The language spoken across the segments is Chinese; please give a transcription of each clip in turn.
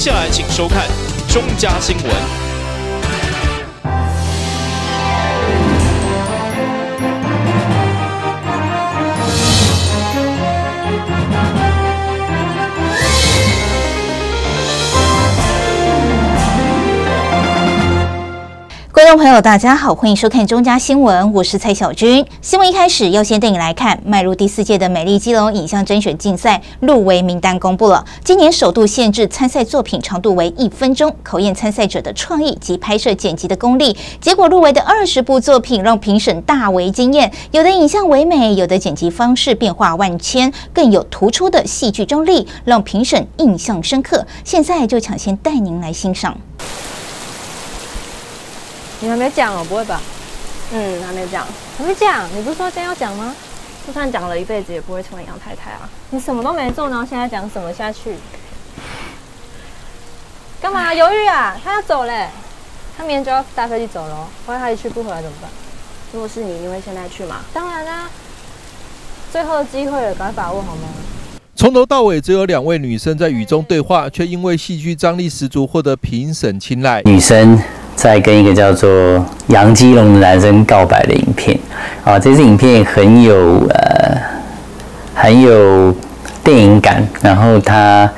接下来请收看中嘉新闻。观众朋友，大家好，欢迎收看中嘉新闻，我是蔡小军。新闻一开始要先带你来看，迈入第四届的美丽基隆影像甄选竞赛入围名单公布了。今年首度限制参赛作品长度为一分钟，考验参赛者的创意及拍摄剪辑的功力。结果入围的二十部作品让评审大为惊艳，有的影像唯美，有的剪辑方式变化万千，更有突出的戏剧张力，让评审印象深刻。现在就抢先带您来欣赏。你还没讲哦，不会吧？嗯，还没讲，还没讲。你不是说今天要讲吗？就算讲了一辈子，也不会成为杨太太啊。你什么都没做，然后现在讲什么下去？干嘛犹豫啊？他要走嘞，他明天就要搭飞机走了。万一他一去不回来怎么办？如果是你，你会现在去吗？当然啦，最后的机会了，赶快把握好吗？从头到尾只有两位女生在雨中对话，却因为戏剧张力十足，获得评审青睐。女生。在跟一个叫做杨基龙的男生告白的影片，啊，这支影片很有呃很有电影感，然后他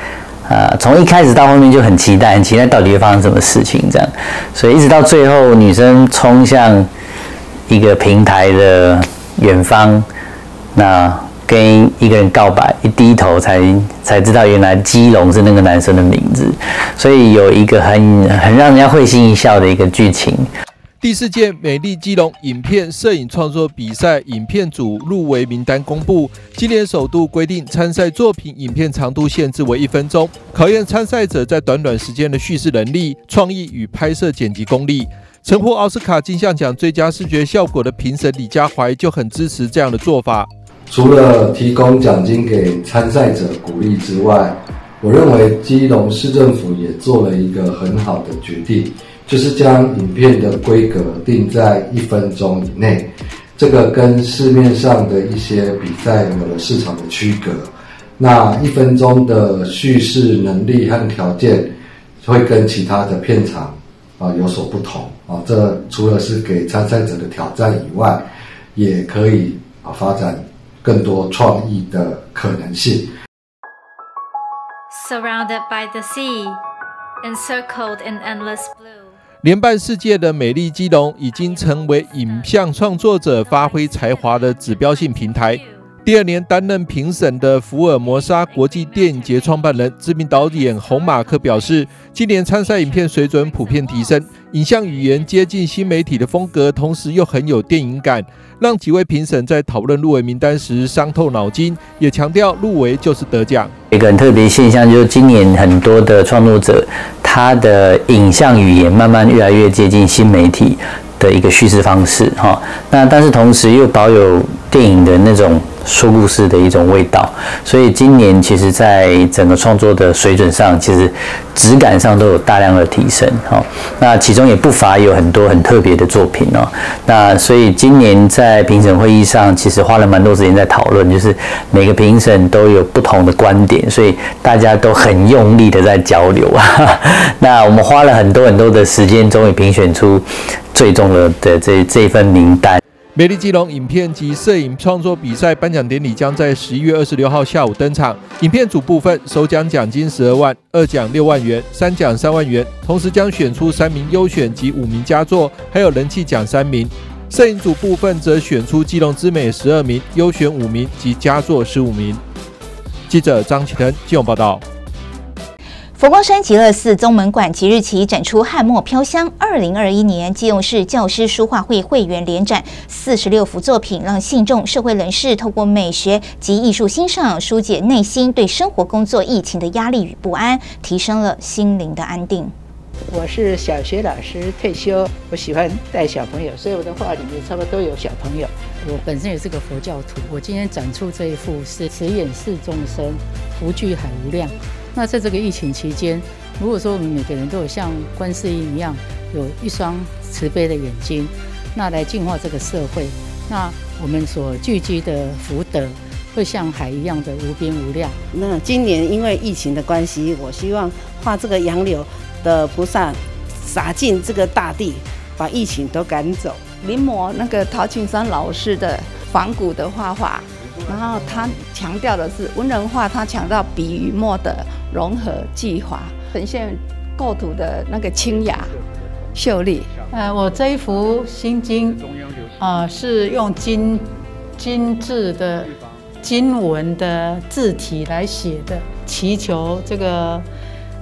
呃从一开始到后面就很期待，很期待到底会发生什么事情这样，所以一直到最后，女生冲向一个平台的远方，那。跟一个人告白，一低头才才知道原来基隆是那个男生的名字，所以有一个很很让人家会心一笑的一个剧情。第四届美丽基隆影片摄影创作比赛影片组入围名单公布，今年首度规定参赛作品影片长度限制为一分钟，考验参赛者在短短时间的叙事能力、创意与拍摄剪辑功力。曾获奥斯卡金像奖最佳视觉效果的评审李家怀就很支持这样的做法。除了提供奖金给参赛者鼓励之外，我认为基隆市政府也做了一个很好的决定，就是将影片的规格定在一分钟以内。这个跟市面上的一些比赛有了市场的区隔。那一分钟的叙事能力和条件会跟其他的片场啊有所不同啊。这除了是给参赛者的挑战以外，也可以啊发展。更多创意的可能性。Surrounded by the sea, encircled in endless blue。连半世界的美丽基隆已经成为影像创作者发挥才华的指标性平台。第二年担任评审的福尔摩沙国际电影节创办人、知名导演洪马克表示，今年参赛影片水准普遍提升，影像语言接近新媒体的风格，同时又很有电影感，让几位评审在讨论入围名单时伤透脑筋，也强调入围就是得奖。一个很特别现象就是，今年很多的创作者，他的影像语言慢慢越来越接近新媒体的一个叙事方式，哈。那但是同时又保有电影的那种。说故事的一种味道，所以今年其实在整个创作的水准上，其实质感上都有大量的提升。哈，那其中也不乏有很多很特别的作品哦。那所以今年在评审会议上，其实花了蛮多时间在讨论，就是每个评审都有不同的观点，所以大家都很用力的在交流啊。那我们花了很多很多的时间，终于评选出最终的的这这份名单。美丽基隆影片及摄影创作比赛颁奖典礼将在十一月二十六号下午登场。影片组部分首奖奖金十二万，二奖六万元，三奖三万元。同时将选出三名优选及五名佳作，还有人气奖三名。摄影组部分则选出基隆之美十二名，优选五名及佳作十五名。记者张启腾，金融报道。佛光山极乐寺宗门馆即日起展出汉墨飘香二零二一年基隆市教师书画会会员联展四十六幅作品，让信众、社会人士透过美学及艺术欣赏，疏解内心对生活、工作、疫情的压力与不安，提升了心灵的安定。我是小学老师退休，我喜欢带小朋友，所以我的画里面差不多都有小朋友。我本身也是个佛教徒，我今天展出这一幅是慈眼视众生，福聚海无量。那在这个疫情期间，如果说我们每个人都有像观世音一样，有一双慈悲的眼睛，那来净化这个社会，那我们所聚集的福德，会像海一样的无边无量。那今年因为疫情的关系，我希望画这个杨柳的菩萨洒进这个大地，把疫情都赶走。临摹那个陶庆山老师的仿古的画画，然后他强调的是文人画，他强调笔与墨的融合技法，呈现构图的那个清雅秀丽。呃，我这一幅心经啊，是用精精致的经文的字体来写的，祈求这个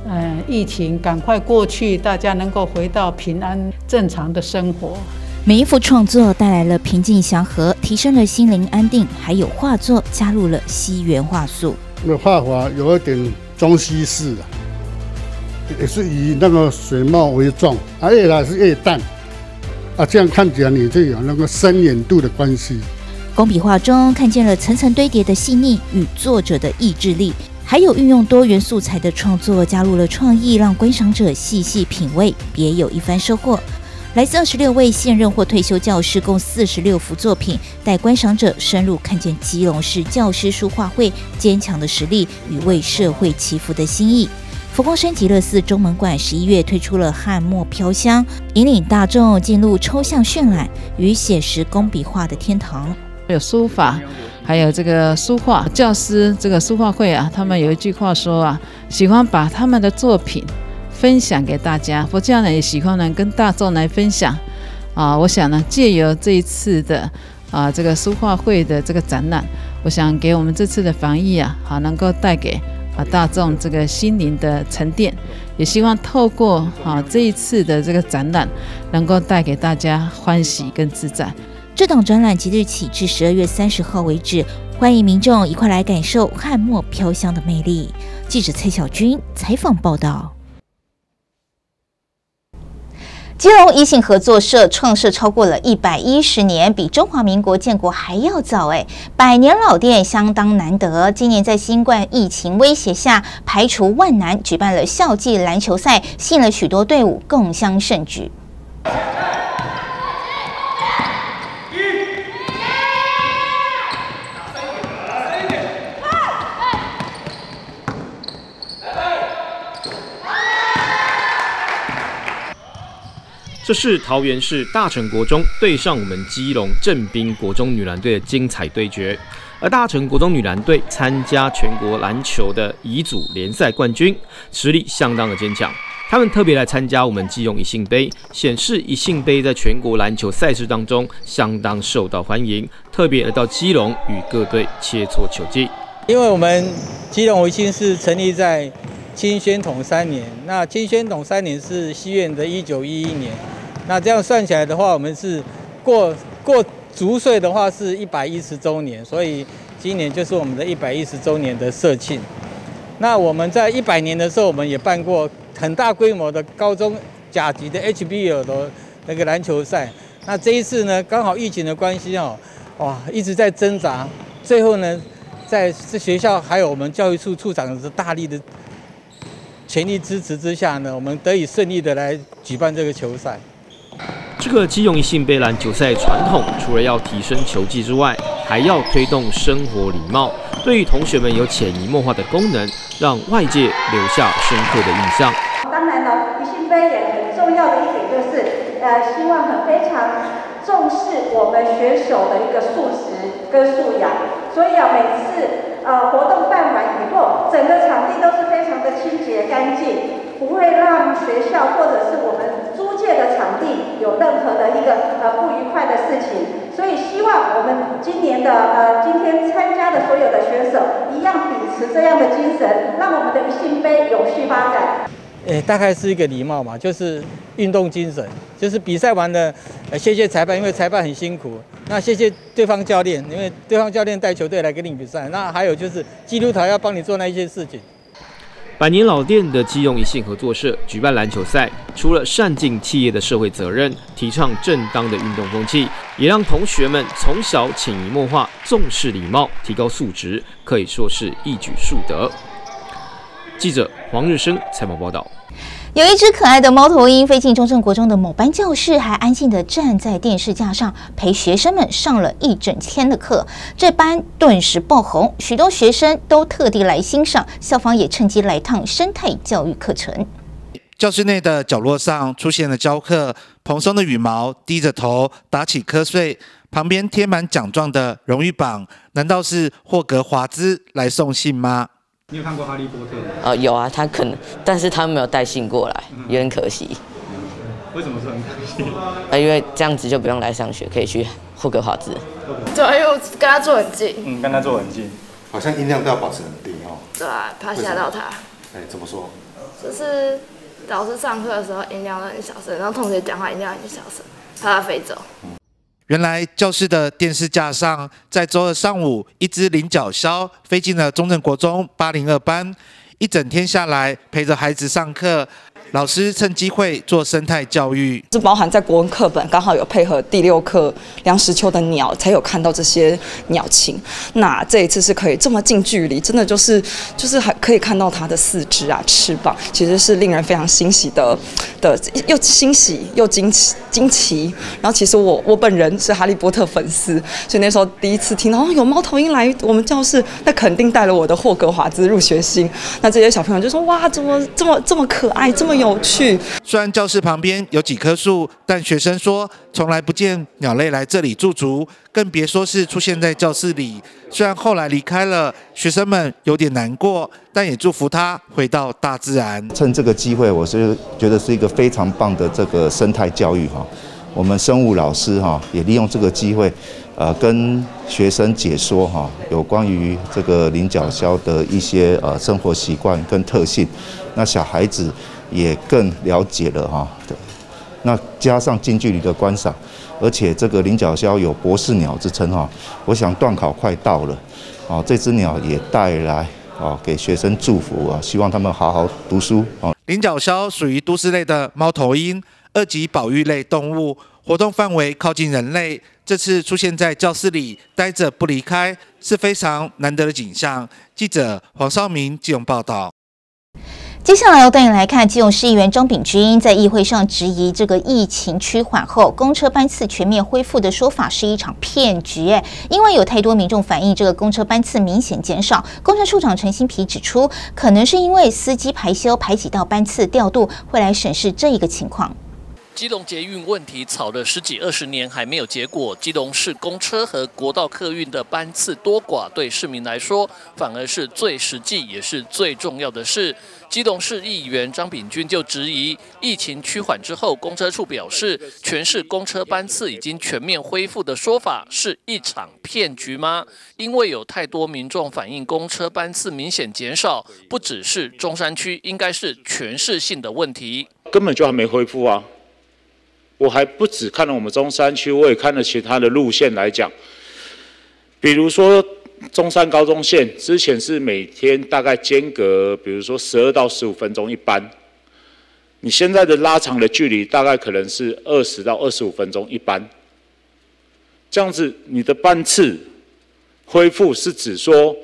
嗯疫情赶快过去，大家能够回到平安正常的生活。每一幅创作带来了平静祥和，提升了心灵安定，还有画作加入了西元画素。那画法有一点中西式的，也是以那个水墨为重，啊越来是越淡啊，这样看起来你就有那个深远度的关系。工笔画中看见了层层堆叠的细腻与作者的意志力，还有运用多元素材的创作，加入了创意，让观赏者细细品味，别有一番收获。来自二十六位现任或退休教师，共四十六幅作品，带观赏者深入看见基隆市教师书画会坚强的实力与为社会祈福的心意。佛光山极乐寺中门馆十一月推出了汉墨飘香，引领大众进入抽象渲染与写实工笔画的天堂。有书法，还有这个书画教师这个书画会啊，他们有一句话说啊，喜欢把他们的作品。分享给大家，佛教呢也喜欢呢跟大众来分享啊。我想呢，借由这一次的啊这个书画会的这个展览，我想给我们这次的防疫啊，好能够带给啊大众这个心灵的沉淀。也希望透过啊这一次的这个展览，能够带给大家欢喜跟自在。这档展览即日起至十二月三十号为止，欢迎民众一块来感受汉墨飘香的魅力。记者蔡小军采访报道。基隆一信合作社创设超过了一百一十年，比中华民国建国还要早哎，百年老店相当难得。今年在新冠疫情威胁下，排除万难举办了校际篮球赛，吸引了许多队伍共襄盛举。这是桃园市大成国中对上我们基隆正滨国中女篮队的精彩对决，而大成国中女篮队参加全国篮球的乙组联赛冠军，实力相当的坚强。他们特别来参加我们基隆一信杯，显示一信杯在全国篮球赛事当中相当受到欢迎，特别来到基隆与各队切磋球技。因为我们基隆一信是成立在清宣统三年，那清宣统三年是西元的一九一一年。那这样算起来的话，我们是过过足岁的话是一百一十周年，所以今年就是我们的一百一十周年的社庆。那我们在一百年的时候，我们也办过很大规模的高中甲级的 HBL 的那个篮球赛。那这一次呢，刚好疫情的关系哦，哇，一直在挣扎。最后呢，在这学校还有我们教育处处长的大力的全力支持之下呢，我们得以顺利的来举办这个球赛。这个基隆一信杯篮球赛传统，除了要提升球技之外，还要推动生活礼貌，对于同学们有潜移默化的功能，让外界留下深刻的印象。当然了，一信杯也很重要的一点就是，呃，希望很非常重视我们选手的一个素质跟素养，所以啊，每次呃活动办完以后，整个场地都是非常的清洁干净，不会让学校或者是我们。租借的场地有任何的一个呃不愉快的事情，所以希望我们今年的呃今天参加的所有的选手一样秉持这样的精神，让我们的一信杯永续发展。诶，大概是一个礼貌嘛，就是运动精神，就是比赛完了，谢谢裁判，因为裁判很辛苦。那谢谢对方教练，因为对方教练带球队来跟你比赛。那还有就是基督徒要帮你做那一些事情。百年老店的基隆一信合作社举办篮球赛，除了善尽企业的社会责任，提倡正当的运动风气，也让同学们从小潜移默化重视礼貌，提高素质，可以说是一举数得。记者黄日升采访报道。有一只可爱的猫头鹰飞进中正国中的某班教室，还安静地站在电视架上陪学生们上了一整天的课。这班顿时爆红，许多学生都特地来欣赏，校方也趁机来趟生态教育课程。教室内的角落上出现了教课，蓬松的羽毛低着头打起瞌睡，旁边贴满奖状的荣誉榜，难道是霍格华兹来送信吗？你有看过《哈利波特》吗？呃，有啊，他可能，但是他没有带信过来，有点可惜。为什么说很可惜？呃，因为这样子就不用来上学，可以去霍格华兹。对啊，因为我跟他坐很近。嗯，跟他坐很近，好像音量都要保持很低哦。对啊，怕吓到他。哎，怎么说？就是老师上课的时候音量都很小声，然后同学讲话音量很小声，怕他飞走。原来教室的电视架上，在周二上午，一只菱角枭飞进了中正国中八零二班，一整天下来陪着孩子上课。老师趁机会做生态教育，是包含在国文课本，刚好有配合第六课梁实秋的鸟，才有看到这些鸟禽。那这一次是可以这么近距离，真的就是就是还可以看到它的四肢啊、翅膀，其实是令人非常欣喜的的，又欣喜又惊奇惊奇。然后其实我我本人是哈利波特粉丝，所以那时候第一次听到哦有猫头鹰来我们教室，那肯定带了我的霍格华兹入学心。那这些小朋友就说哇，怎么这么这么可爱，这么。有趣。虽然教室旁边有几棵树，但学生说从来不见鸟类来这里驻足，更别说是出现在教室里。虽然后来离开了，学生们有点难过，但也祝福他回到大自然。趁这个机会，我是觉得是一个非常棒的这个生态教育哈。我们生物老师哈也利用这个机会，呃，跟学生解说哈有关于这个菱角鸮的一些呃生活习惯跟特性。那小孩子。也更了解了哈，对那加上近距离的观赏，而且这个菱角鸮有博士鸟之称哈，我想段考快到了，哦，这只鸟也带来啊给学生祝福啊，希望他们好好读书啊。菱角鸮属于都市类的猫头鹰，二级保育类动物，活动范围靠近人类，这次出现在教室里待着不离开，是非常难得的景象。记者黄少明记用报道。接下来要带你来看，基隆市议员张炳军在议会上质疑这个疫情趋缓后公车班次全面恢复的说法是一场骗局。因为有太多民众反映这个公车班次明显减少，公车处长陈新皮指出，可能是因为司机排休排挤到班次调度，会来审视这一个情况。基隆捷运问题吵了十几二十年还没有结果，基隆市公车和国道客运的班次多寡对市民来说反而是最实际也是最重要的事。基隆市议员张炳军就质疑，疫情趋缓之后，公车处表示全市公车班次已经全面恢复的说法是一场骗局吗？因为有太多民众反映公车班次明显减少，不只是中山区，应该是全市性的问题，根本就还没恢复啊。我还不止看了我们中山区，我也看了其他的路线来讲，比如说中山高中线之前是每天大概间隔，比如说十二到十五分钟一班，你现在的拉长的距离大概可能是二十到二十五分钟一班，这样子你的班次恢复是指说，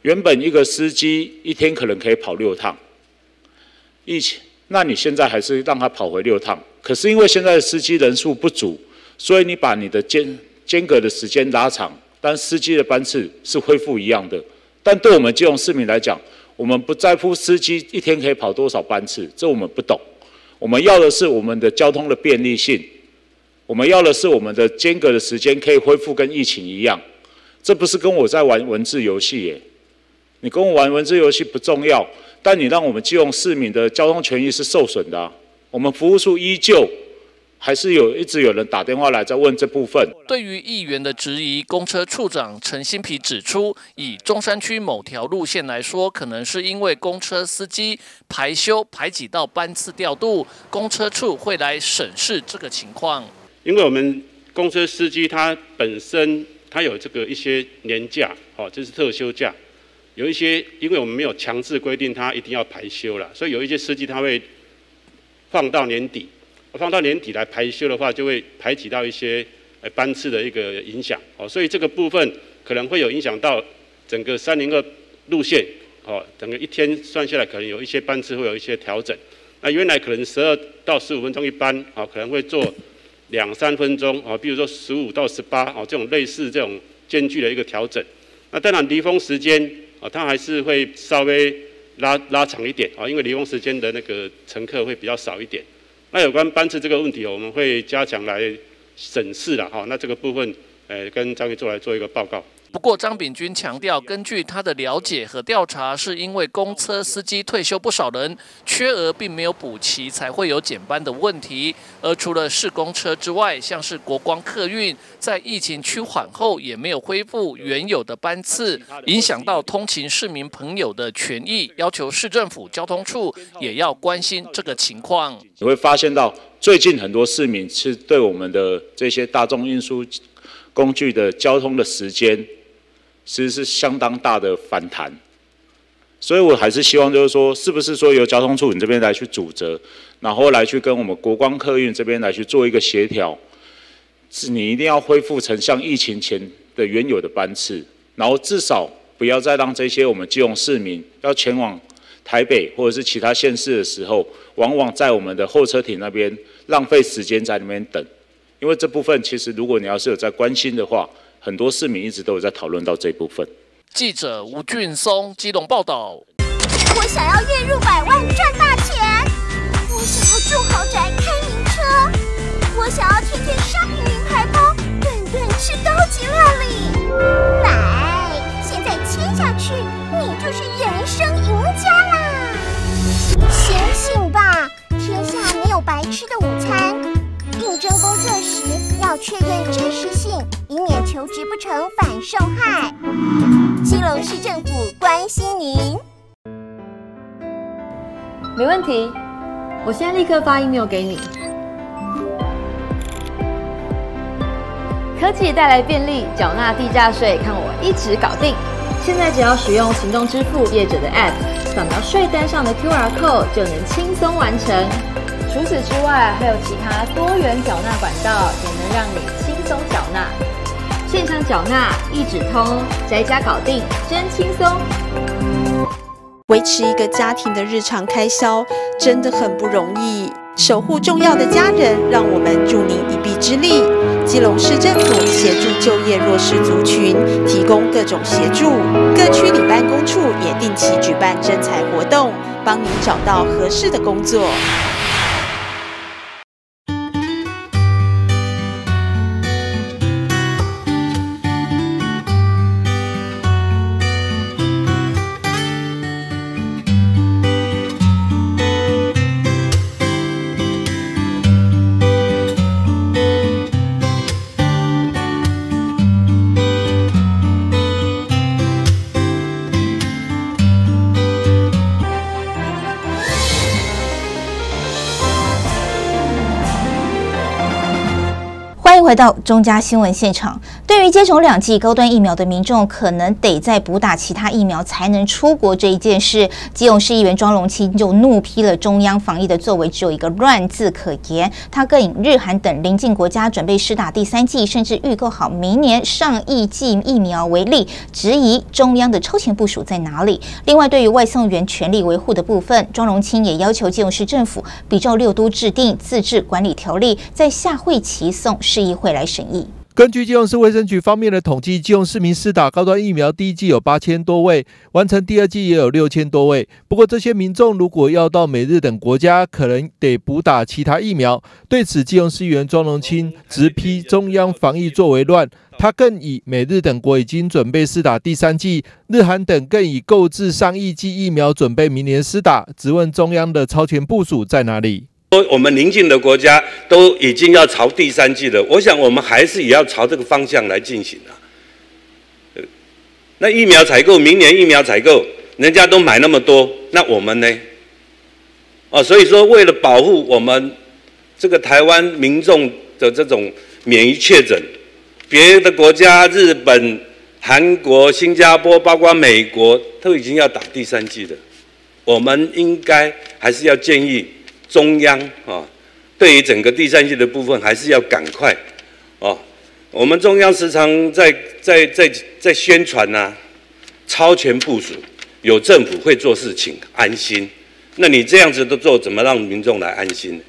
原本一个司机一天可能可以跑六趟，疫情，那你现在还是让他跑回六趟。可是因为现在的司机人数不足，所以你把你的间间隔的时间拉长，但司机的班次是恢复一样的。但对我们基隆市民来讲，我们不在乎司机一天可以跑多少班次，这我们不懂。我们要的是我们的交通的便利性，我们要的是我们的间隔的时间可以恢复跟疫情一样。这不是跟我在玩文字游戏耶，你跟我玩文字游戏不重要，但你让我们基隆市民的交通权益是受损的。我们服务处依旧还是有一直有人打电话来在问这部分。对于议员的质疑，公车处长陈新皮指出，以中山区某条路线来说，可能是因为公车司机排休排挤到班次调度，公车处会来审视这个情况。因为我们公车司机他本身他有这个一些年假，哦，这是特休假，有一些因为我们没有强制规定他一定要排休了，所以有一些司机他会。放到年底，放到年底来排休的话，就会排挤到一些呃班次的一个影响哦，所以这个部分可能会有影响到整个三零二路线哦，整个一天算下来可能有一些班次会有一些调整。那原来可能十二到十五分钟一班，啊，可能会做两三分钟，啊，比如说十五到十八，啊，这种类似这种间距的一个调整。那当然离峰时间，啊，它还是会稍微拉拉长一点，啊，因为离峰时间的那个乘客会比较少一点。那有关班次这个问题，我们会加强来审视了，哈，那这个部分，呃，跟张局座来做一个报告。不过，张炳军强调，根据他的了解和调查，是因为公车司机退休不少人，缺额并没有补齐，才会有减班的问题。而除了市公车之外，像是国光客运，在疫情趋缓后，也没有恢复原有的班次，影响到通勤市民朋友的权益，要求市政府交通处也要关心这个情况。你会发现到，最近很多市民是对我们的这些大众运输工具的交通的时间。其实是相当大的反弹，所以我还是希望，就是说，是不是说由交通处你这边来去组织，然后来去跟我们国光客运这边来去做一个协调，是你一定要恢复成像疫情前的原有的班次，然后至少不要再让这些我们基隆市民要前往台北或者是其他县市的时候，往往在我们的候车亭那边浪费时间在那边等，因为这部分其实如果你要是有在关心的话。很多市民一直都有在讨论到这部分。记者吴俊松基隆报道。我想要月入百万赚大钱，我想要住豪宅开名车，我想要天天 shopping 名牌包，顿顿吃高级料理。来，现在签下去，你就是人生赢家啦！醒醒吧，天下没有白吃的午餐。要确认真实性，以免求职不成反受害。基隆市政府关心您。没问题，我现在立刻发 email 给你。科技带来便利，缴纳地价税看我一直搞定。现在只要使用行动支付业者的 app，扫描税单上的 QR code 就能轻松完成。除此之外，还有其他多元缴纳管道，也能让你轻松缴纳。线上缴纳一指通，在家搞定，真轻松。维持一个家庭的日常开销真的很不容易，守护重要的家人，让我们助您一臂之力。基隆市政府协助就业弱势族群，提供各种协助。各区里办公处也定期举办征才活动，帮您找到合适的工作。回到中嘉新闻现场，对于接种两剂高端疫苗的民众，可能得再补打其他疫苗才能出国这一件事，基隆市议员庄荣清就怒批了中央防疫的作为只有一个乱字可言。他更以日韩等邻近国家准备施打第三剂，甚至预购好明年上亿剂疫苗为例，质疑中央的超前部署在哪里。另外，对于外送员权利维护的部分，庄荣清也要求基隆市政府比照六都制定自治管理条例，在下会期送市议。会来审议。根据基隆市卫生局方面的统计，基隆市民施打高端疫苗第一剂有八千多位，完成第二剂也有六千多位。不过，这些民众如果要到美日等国家，可能得补打其他疫苗。对此，基隆市议员庄荣清直批中央防疫作为乱。他更以美日等国已经准备施打第三剂，日韩等更已购置上亿剂疫苗，准备明年施打。质问中央的超前部署在哪里？说我们邻近的国家都已经要朝第三季了，我想我们还是也要朝这个方向来进行啊。那疫苗采购，明年疫苗采购，人家都买那么多，那我们呢？哦，所以说为了保护我们这个台湾民众的这种免疫确诊，别的国家，日本、韩国、新加坡，包括美国，都已经要打第三季了，我们应该还是要建议。中央啊，对于整个第三季的部分，还是要赶快哦。我们中央时常在在在在宣传呐，超前部署，有政府会做事，请安心。那你这样子的做，怎么让民众来安心？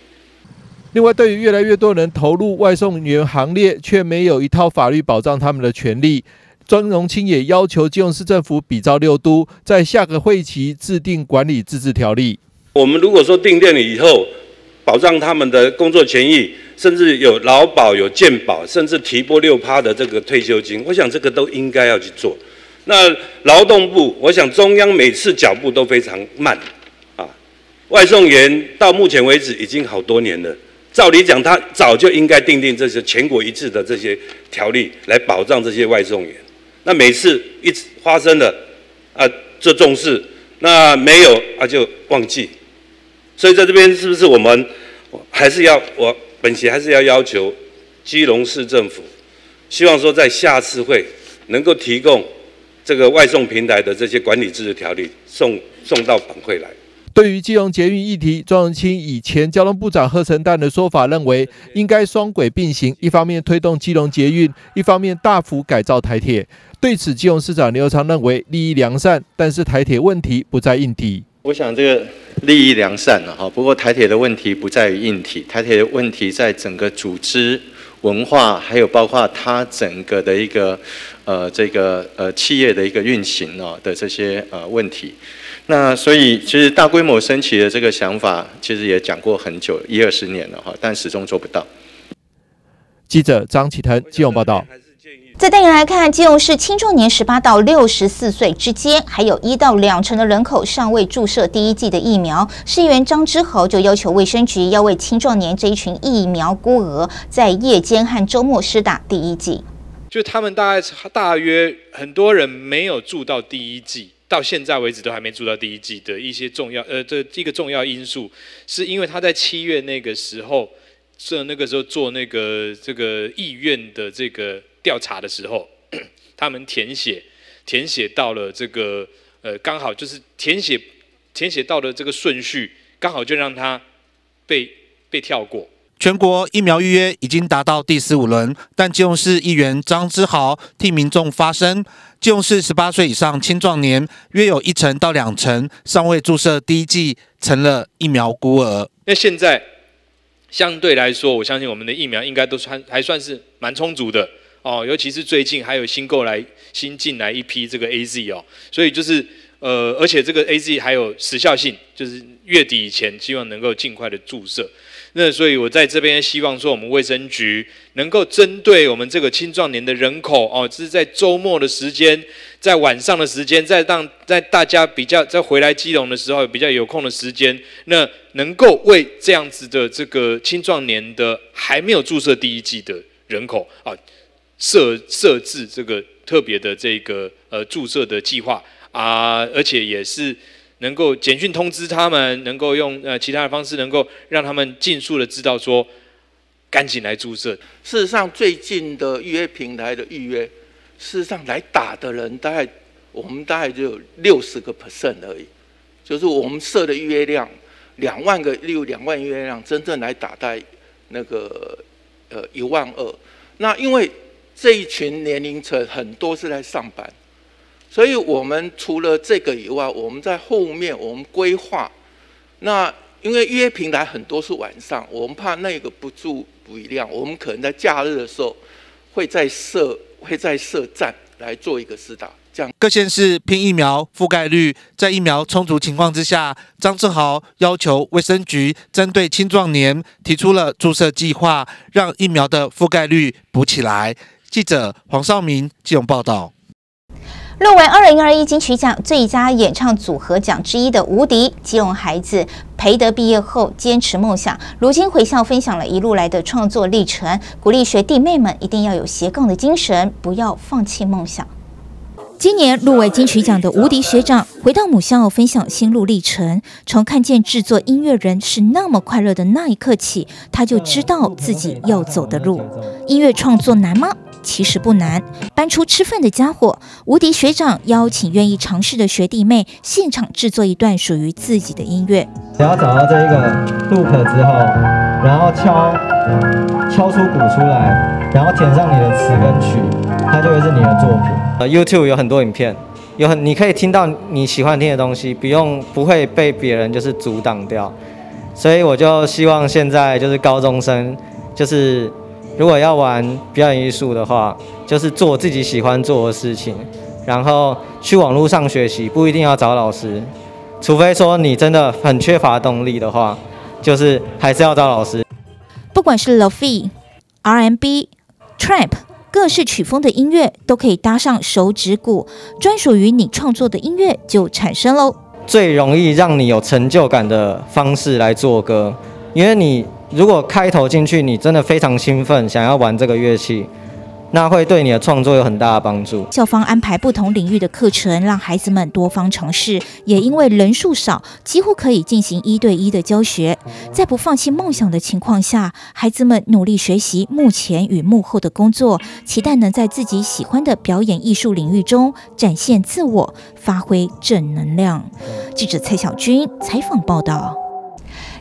另外，对于越来越多人投入外送员行列，却没有一套法律保障他们的权利，庄荣清也要求基隆市政府比照六都，在下个会期制定管理自治条例。我们如果说定店了以后，保障他们的工作权益，甚至有劳保、有健保，甚至提拨六趴的这个退休金，我想这个都应该要去做。那劳动部，我想中央每次脚步都非常慢啊。外送员到目前为止已经好多年了。照理讲，他早就应该定定这些全国一致的这些条例来保障这些外送员。那每次一发生了啊，就重视；那没有啊，就忘记。所以在这边是不是我们还是要我本席还是要要求基隆市政府，希望说在下次会能够提供这个外送平台的这些管理制的条例送送到本会来。对于基隆捷运议题，庄荣清以前交通部长贺成旦的说法，认为应该双轨并行，一方面推动基隆捷运，一方面大幅改造台铁。对此，基隆市长刘昌认为利益良善，但是台铁问题不在硬体。我想这个利益良善了哈，不过台铁的问题不在于硬体，台铁的问题在整个组织文化，还有包括它整个的一个呃这个呃企业的一个运行哦的这些呃问题。那所以，其实大规模升旗的这个想法，其实也讲过很久，一二十年了哈，但始终做不到。记者张启腾，金融报道。再带你来看，基隆市青壮年十八到六十四岁之间，还有一到两成的人口尚未注射第一剂的疫苗。市议员张之豪就要求卫生局要为青壮年这一群疫苗孤儿，在夜间和周末施打第一剂。就他们大概大约很多人没有注到第一剂。到现在为止都还没做到第一季的一些重要呃，这一个重要因素，是因为他在七月那个时候，这那个时候做那个这个意愿的这个调查的时候，他们填写填写到了这个呃刚好就是填写填写到的这个顺序，刚好就让他被被跳过。全国疫苗预约已经达到第十五轮，但基隆市议员张之豪替民众发声。基隆市十八岁以上青壮年约有一成到两成尚未注射第一剂，成了疫苗孤儿。那现在相对来说，我相信我们的疫苗应该都算还算是蛮充足的哦，尤其是最近还有新购来新进来一批这个 A Z 哦，所以就是呃，而且这个 A Z 还有时效性，就是月底以前希望能够尽快的注射。那所以，我在这边希望说，我们卫生局能够针对我们这个青壮年的人口哦，就是在周末的时间，在晚上的时间，在让在大家比较在回来基隆的时候比较有空的时间，那能够为这样子的这个青壮年的还没有注射第一剂的人口啊，设设置这个特别的这个呃注射的计划啊，而且也是。能够简讯通知他们，能够用呃其他的方式，能够让他们尽速的知道说，赶紧来注射。事实上，最近的预约平台的预约，事实上来打的人大概我们大概就有六十个 percent 而已，就是我们设的预约量两万个，例如两万预约量，真正来打在那个呃一万二。那因为这一群年龄层很多是在上班。所以我们除了这个以外，我们在后面我们规划，那因为预约平台很多是晚上，我们怕那个不足不一量，我们可能在假日的时候会再设会再设站来做一个试打。这样各县市拼疫苗覆盖率，在疫苗充足情况之下，张志豪要求卫生局针对青壮年提出了注射计划，让疫苗的覆盖率补起来。记者黄少明基隆报道。入围二零二一金曲奖最佳演唱组合奖之一的吴迪基隆孩子培德毕业后坚持梦想，如今回校分享了一路来的创作历程，鼓励学弟妹们一定要有斜杠的精神，不要放弃梦想。今年入围金曲奖的无敌学长回到母校分享心路历程，从看见制作音乐人是那么快乐的那一刻起，他就知道自己要走的路。音乐创作难吗？其实不难，搬出吃饭的家伙，无敌学长邀请愿意尝试的学弟妹现场制作一段属于自己的音乐。只要找到这一个 loop 之后，然后敲敲出鼓出来，然后填上你的词跟曲，它就会是你的作品。呃，YouTube 有很多影片，有很你可以听到你喜欢听的东西，不用不会被别人就是阻挡掉。所以我就希望现在就是高中生，就是如果要玩表演艺术的话，就是做自己喜欢做的事情，然后去网络上学习，不一定要找老师，除非说你真的很缺乏动力的话，就是还是要找老师。不管是 Lofi、RMB、Trap，各式曲风的音乐都可以搭上手指鼓，专属于你创作的音乐就产生喽。最容易让你有成就感的方式来做歌，因为你如果开头进去，你真的非常兴奋，想要玩这个乐器。那会对你的创作有很大的帮助。校方安排不同领域的课程，让孩子们多方尝试。也因为人数少，几乎可以进行一对一的教学。在不放弃梦想的情况下，孩子们努力学习幕前与幕后的工作，期待能在自己喜欢的表演艺术领域中展现自我，发挥正能量。记者蔡小军采访报道。